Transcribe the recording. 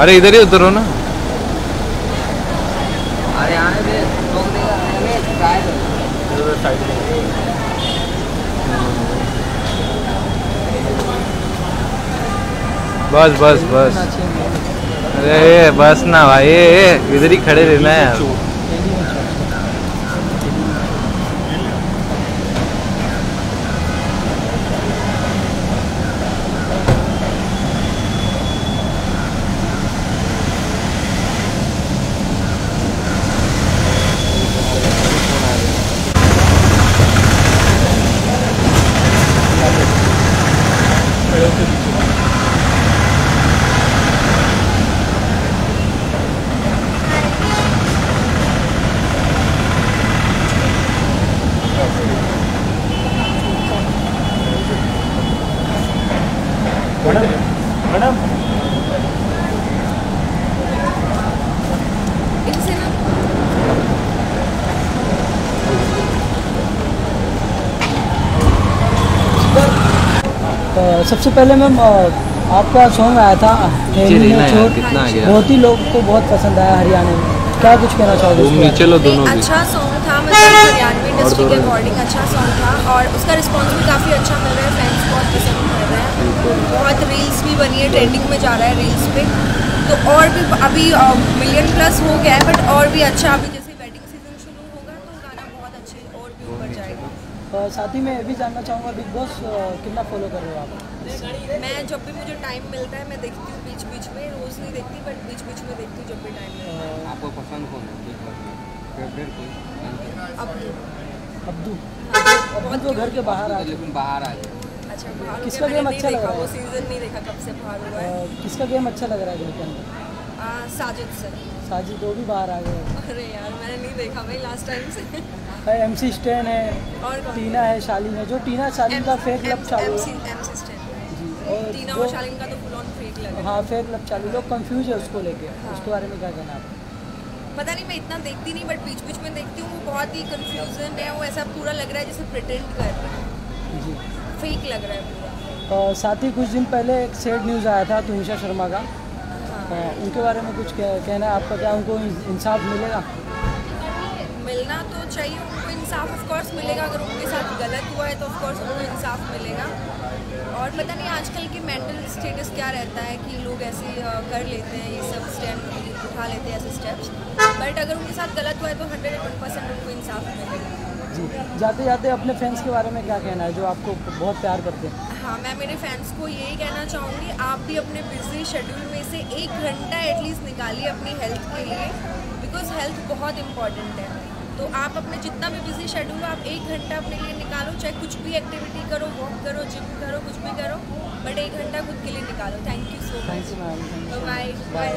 अरे इधर ही उतरो ना। अरे आने दे रोक देगा आने साइड कर बस बस बस। अरे बस ना भाई इधर ही खड़े रहना है यार सबसे पहले मैम आपका सॉन्ग आया था? बहुत ही लोग को बहुत पसंद आया हरियाणा में। क्या कुछ कहना चाहोगे अच्छा सॉन्ग था मतलब हरियाणवी इंडस्ट्री के अकॉर्डिंग अच्छा सॉन्ग था और उसका रिस्पॉन्स भी काफ़ी अच्छा मिल रहा है फैंस बहुत पसंद कर रहे हैं। बहुत रील्स भी बनी है ट्रेंडिंग में जा रहा है रील्स पे। तो और भी अभी मिलियन प्लस हो गया है बट और भी अच्छा अभी जैसे वेडिंग सीज़न शुरू होगा तो गाना बहुत अच्छे और भी ऊपर जाएगा। साथ ही मैं ये भी जानना चाहूँगा बिग बॉस कितना फॉलो कर रहे हो आप? मैं जब भी मुझे टाइम मिलता है मैं देखती हूँ बीच बीच में रोज़ नहीं देखती बट बीच बीच में देखती हूँ जब भी टाइम मिलता है। आपको पसंद कौन है? फेवरेट अब्दू। अब्दू? तो घर के बाहर आ लेकिन बाहर आ जाए अच्छा किसका नहीं अच्छा लग रहा है? सीज़न नहीं देखा कब से बाहर हुआ है। किसका गेम अच्छा लग रहा है घर के अंदर? साजिद से साजिद वो भी बाहर आ गए अरे यार मैंने नहीं देखा भाई लास्ट टाइम से। एम सी स्टैन है और टीना है शालीन है जो टीना शालीन का फेक लब चालू है। जी और टीना और शालीन का तो फुल ऑन फेक लगा हाँ। फेक लब चालू लोग कंफ्यूज है उसको लेके। हाँ। उसके बारे में क्या कहना है पता नहीं मैं इतना देखती नहीं बट बीच बीच में देखती हूँ वो बहुत ही कंफ्यूजन है। वो ऐसा पूरा लग रहा है जैसे प्रिटेंड कर रहा है। जी। फेक लग रहा है पूरा। और साथ ही कुछ दिन पहले एक सैड न्यूज़ आया था तुनिशा शर्मा का। हाँ। उनके बारे में कुछ कह, कहना है आपका क्या उनको इंसाफ मिलेगा? मिलना तो चाहिए उनको इंसाफ ऑफ़ कोर्स मिलेगा अगर उनके साथ गलत हुआ है तो ऑफ़ कोर्स उनको इंसाफ मिलेगा। और पता नहीं आजकल की मेंटल स्टेटस क्या रहता है कि लोग ऐसे कर लेते हैं ये सब स्टेप उठा लेते हैं ऐसे स्टेप्स बट अगर उनके साथ गलत हुआ है तो हंड्रेड परसेंट उनको इंसाफ मिलेगा। जी जाते जाते अपने फ्रेंड्स के बारे में क्या कहना है जो आपको बहुत प्यार करते हैं? हाँ मैं मेरे फैंस को यही कहना चाहूँगी आप भी अपने बिज़ी शेड्यूल में से एक घंटा एटलीस्ट निकालिए अपनी हेल्थ के लिए बिकॉज़ हेल्थ बहुत इंपॉर्टेंट है। तो आप अपने जितना भी बिज़ी शेड्यूल हो आप एक घंटा अपने लिए निकालो चाहे कुछ भी एक्टिविटी करो वॉक करो जिम करो कुछ भी करो बट एक घंटा खुद के लिए निकालो। Thank you so much bye bye